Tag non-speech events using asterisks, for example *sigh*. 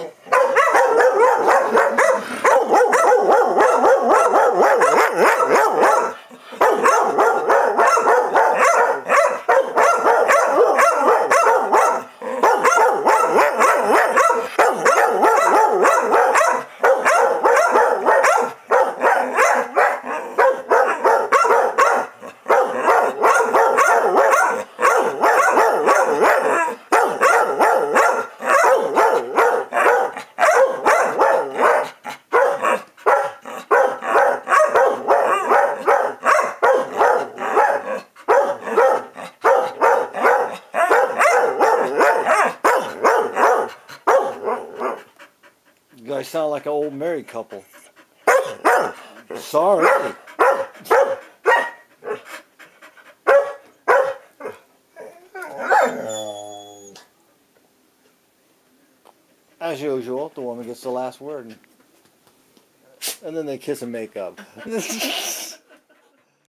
No! *laughs* I sound like an old married couple. Sorry. As usual, the woman gets the last word. And then they kiss and make up. *laughs*